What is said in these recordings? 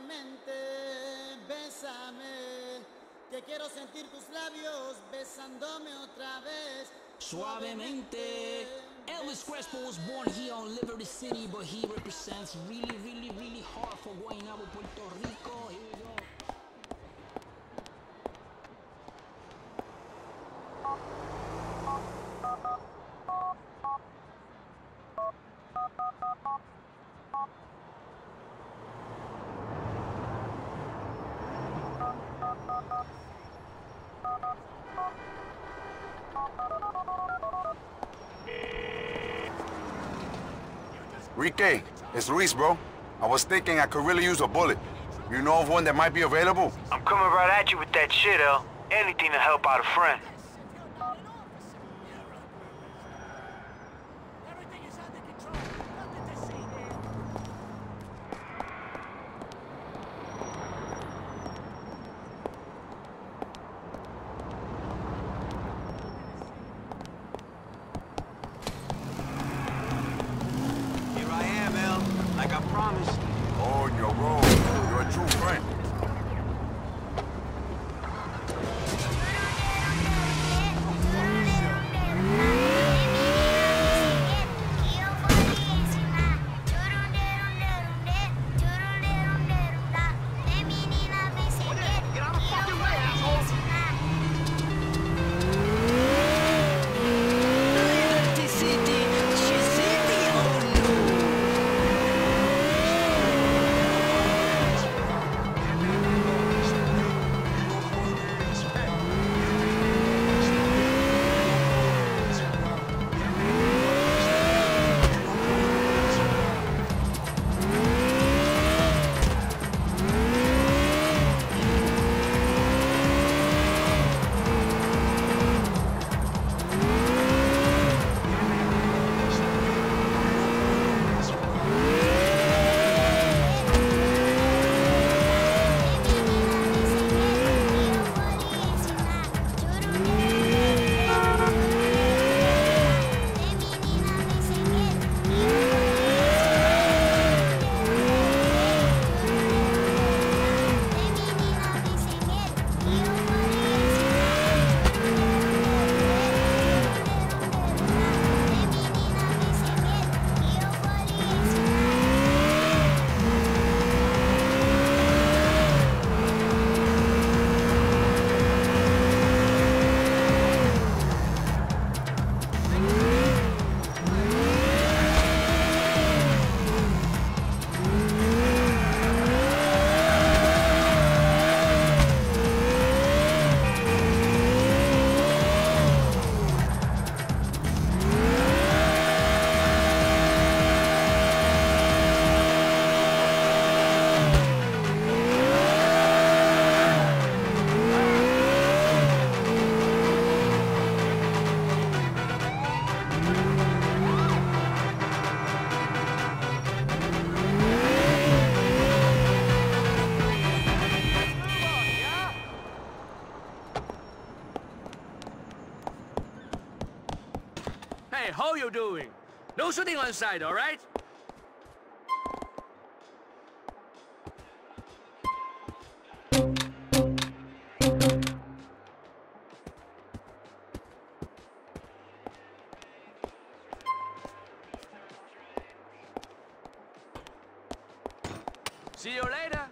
Suavemente, bésame, que quiero sentir tus labios besándome otra vez. Suavemente. Elvis Crespo was born here on Liberty City, but he represents really, really, really hard for Guaynabo, Puerto Rico. Here we it's Luis, bro. I was thinking I could really use a bullet. You know of one that might be available? I'm coming right at you with that shit, El. Anything to help out a friend. No shooting on side, all right? See you later.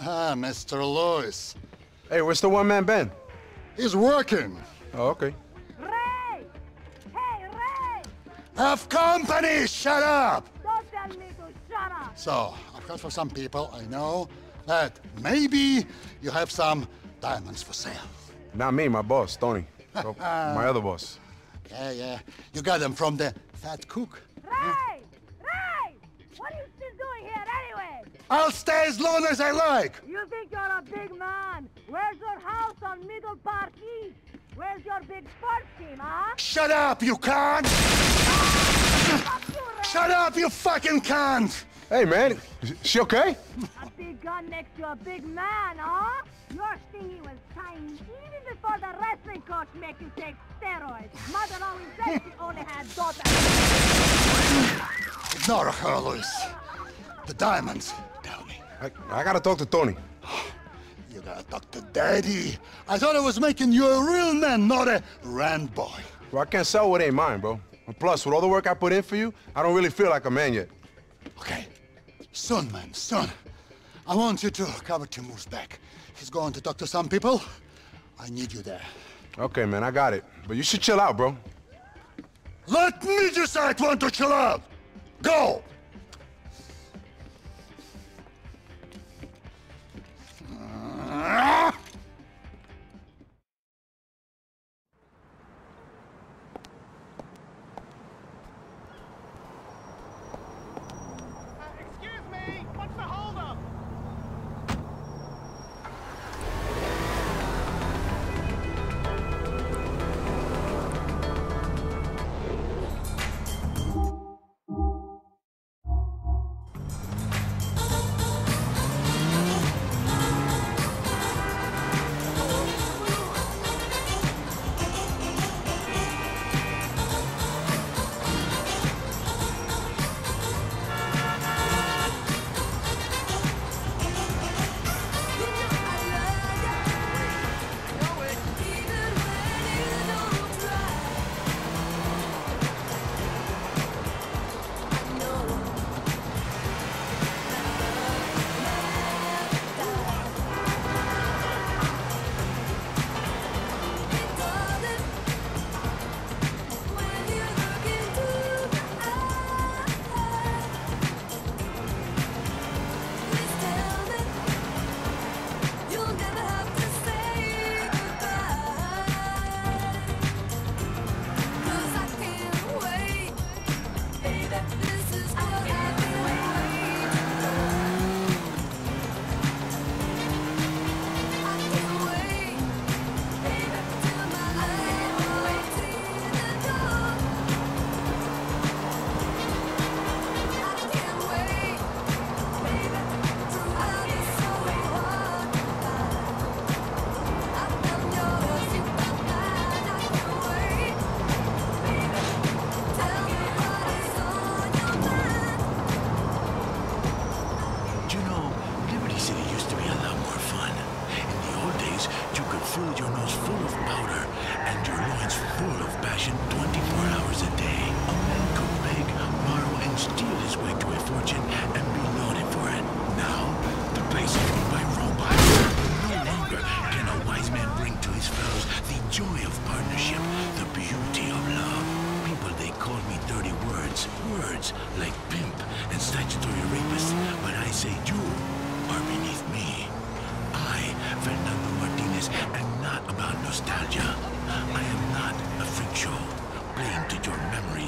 Ah, Mr. Lewis. Hey, where's the one-man Ben? He's working. Oh, okay. Ray! Hey, Ray! Have company! Shut up! Don't tell me to shut up! So, of course, for some people, I know that maybe you have some diamonds for sale. Not me, my boss, Tony. So, my other boss. Yeah, yeah. You got them from the fat cook. Ray! Ray! What are you I'll stay as long as I like. You think you're a big man? Where's your house on Middle Park East? Where's your big sports team, huh? Shut up, you can't! Shut up, you fucking cunt! Hey, man. Is she okay? A big gun next to a big man, huh? Your thingy was tiny even before the wrestling coach make you take steroids. Mother always said she only had daughters. Ignore her, Luis. The diamonds. I, I gotta talk to Tony. You gotta talk to Daddy. I thought I was making you a real man, not a rand boy. Bro, I can't sell what ain't mine, bro. And plus, with all the work I put in for you, I don't really feel like a man yet. Okay. Son, man, son. I want you to cover Timur's back. He's going to talk to some people. I need you there. Okay, man, I got it. But you should chill out, bro. Let me decide when to chill out. Go! Ah!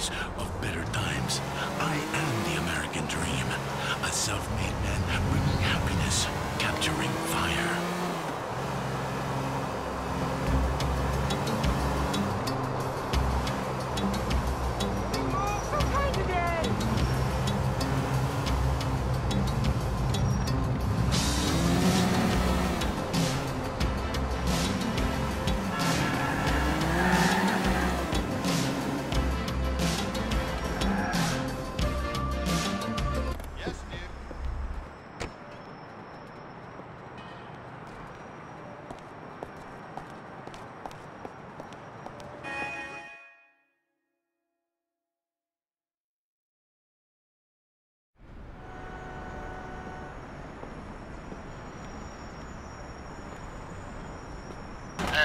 Of better times. I am the American dream. A self-made man bringing happiness, capturing fire.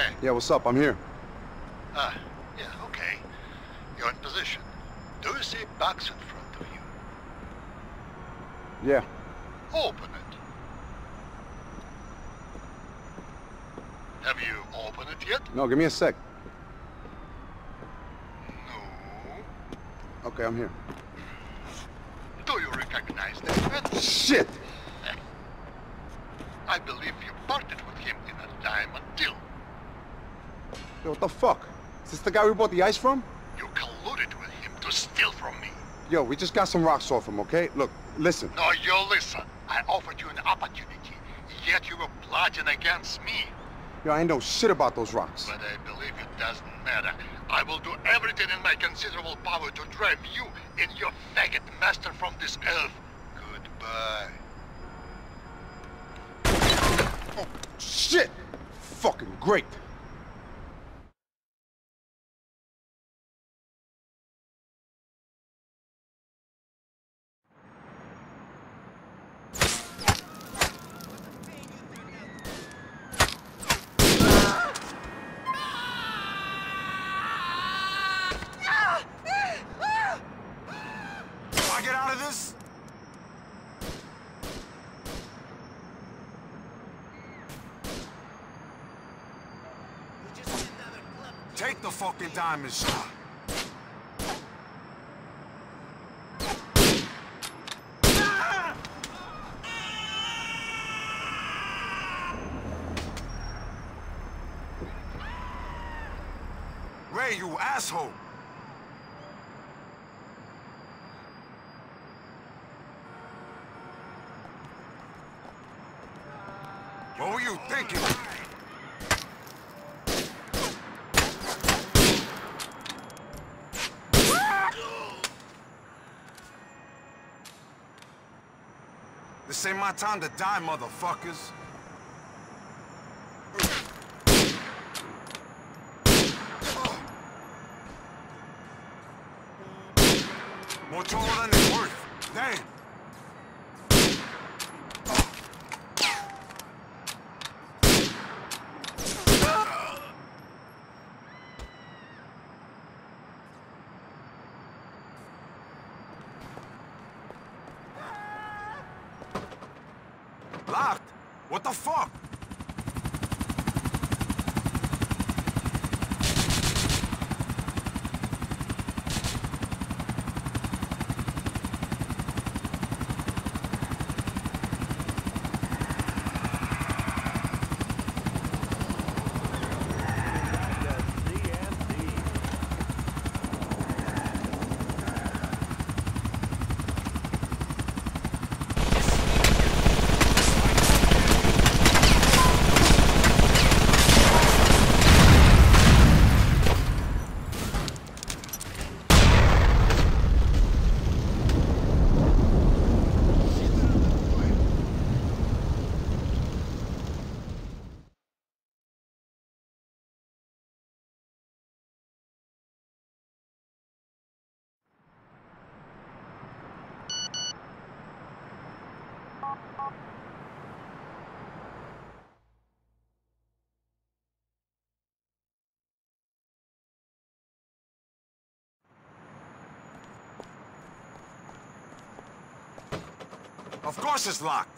Hey, Yeah, what's up? I'm here. ah, yeah, okay. You're in position. Do you see a box in front of you? Yeah. Open it. Have you opened it yet? No, give me a sec. No. Okay, I'm here. Do you recognize that man? Shit! I believe you parted with him in a diamond. Yo, what the fuck? Is this the guy we bought the ice from? You colluded with him to steal from me. Yo, we just got some rocks off him, okay? Look, listen. No, you listen. I offered you an opportunity, yet you were plotting against me. Yo, I ain't know shit about those rocks. But I believe it doesn't matter. I will do everything in my considerable power to drive you and your faggot master from this earth. Goodbye. Oh, shit! Fucking great. I get out of this? Take the fucking diamond shot. Ray, you asshole! What were you thinking? This ain't my time to die, motherfuckers. More than it's worth. Damn. Locked? What the fuck? Of course it's locked.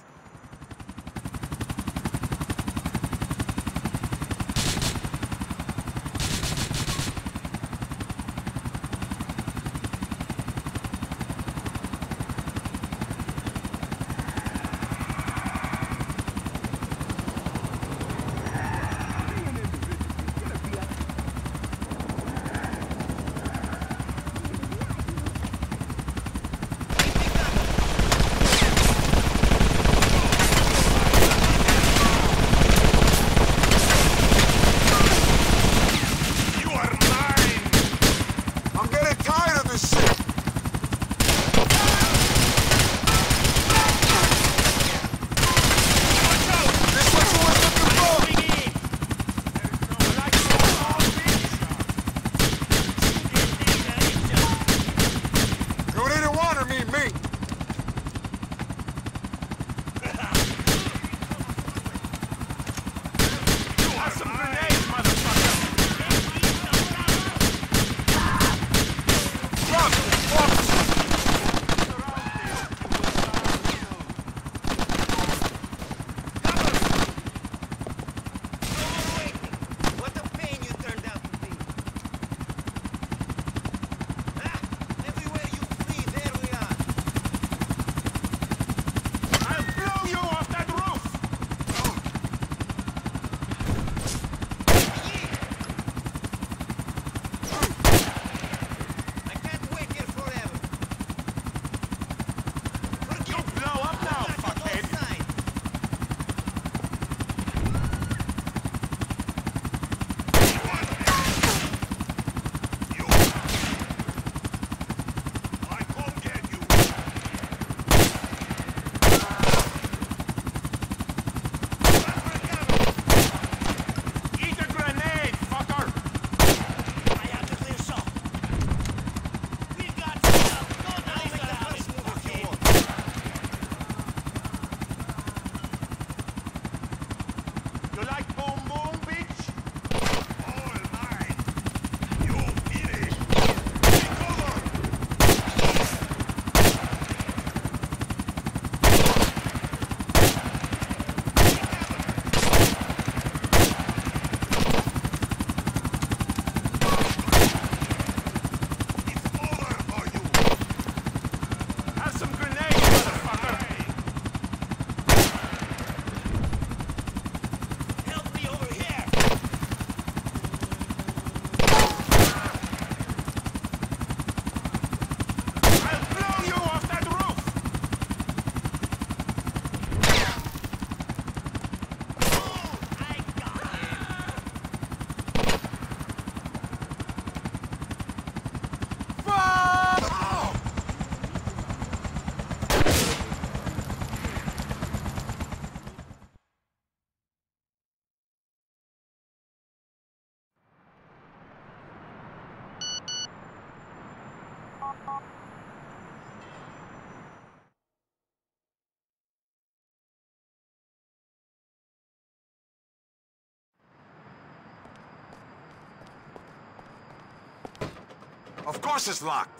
Of course it's locked.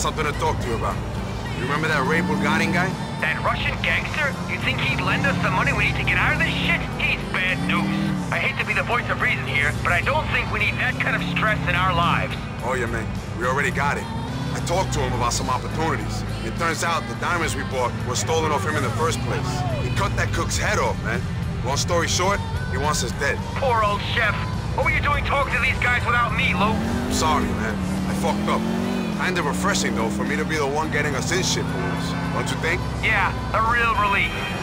Something to talk to you about. You remember that Ray Bulgarin guy? That Russian gangster? You think he'd lend us the money we need to get out of this shit? He's bad news. I hate to be the voice of reason here, but I don't think we need that kind of stress in our lives. Oh yeah, man. We already got it. I talked to him about some opportunities. It turns out the diamonds we bought were stolen off him in the first place. He cut that cook's head off, man. Long story short, he wants us dead. Poor old chef. What were you doing talking to these guys without me, Lou? I'm sorry, man. I fucked up. Kinda refreshing, though, for me to be the one getting us in shit moves. Don't you think? Yeah, a real relief.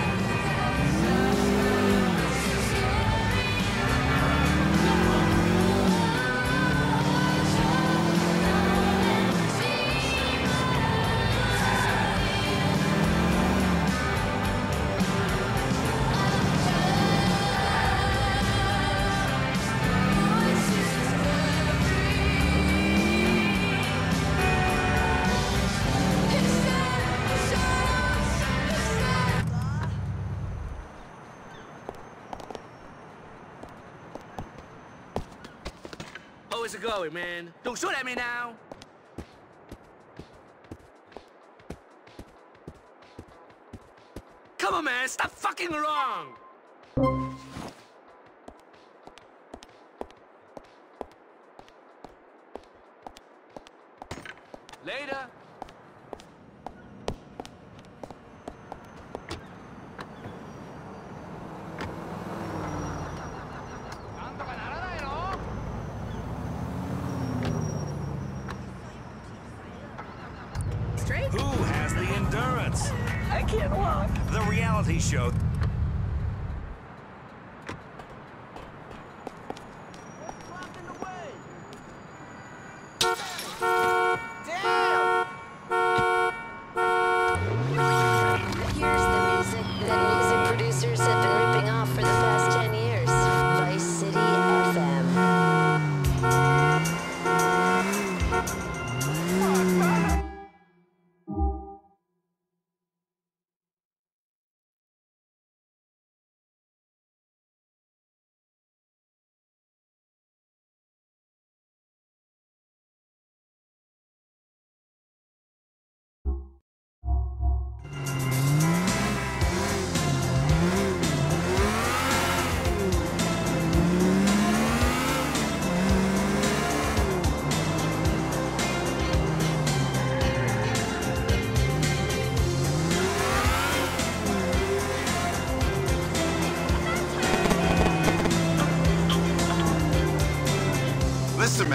It going, man? Don't shoot at me now. Come on, man. Stop fucking wrong. Later. Who has the endurance? I can't walk. The reality show.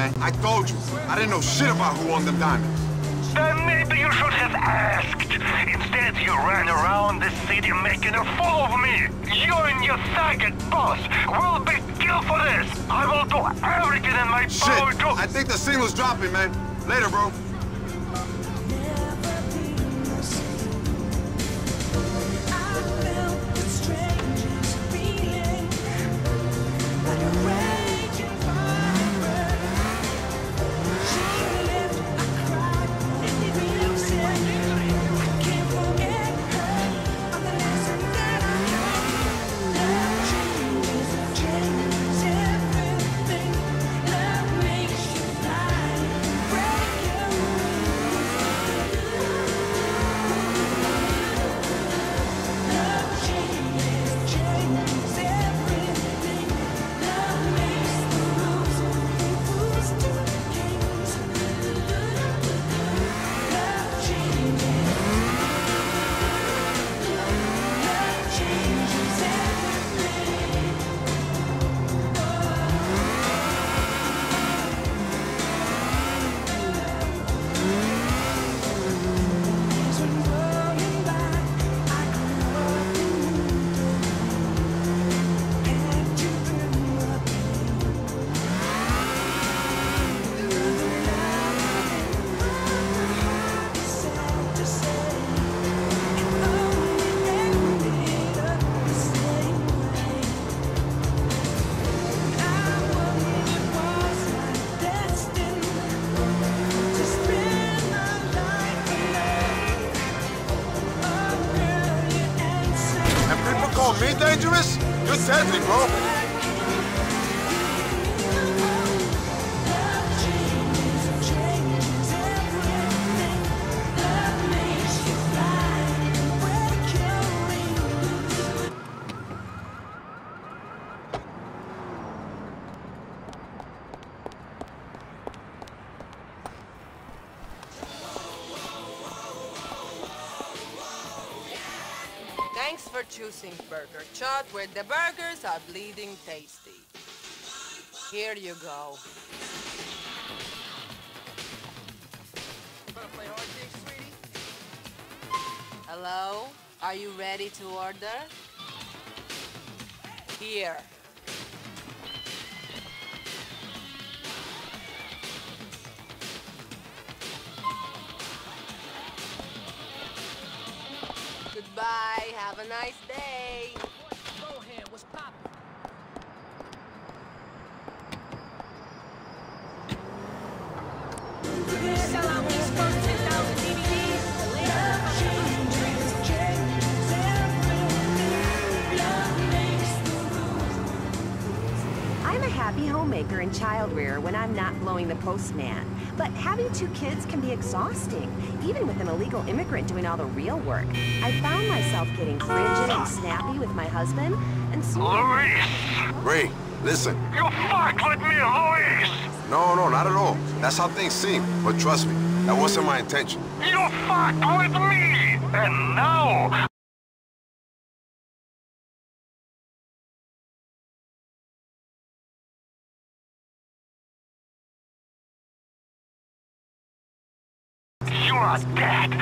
Man, I told you. I didn't know shit about who owned them diamonds. Then maybe you should have asked. Instead, you ran around the city making a fool of me. You and your faggot boss will be killed for this. I will do everything in my Shit, power to... I think the signal's dropping, man. Later, bro. People call me dangerous? You're deadly, bro. Where the burgers are bleeding tasty. Here you go. Hello? Are you ready to order? Here. Goodbye. Have a nice day. Homemaker and child when I'm not blowing the postman. But having two kids can be exhausting, even with an illegal immigrant doing all the real work. I found myself getting frigid and snappy with my husband, and soon... Luis! Ray, listen. You fucked with me, Luis! No, no, not at all. That's how things seem. But trust me, that wasn't my intention. You fucked with me! And now... You are dead! Dead!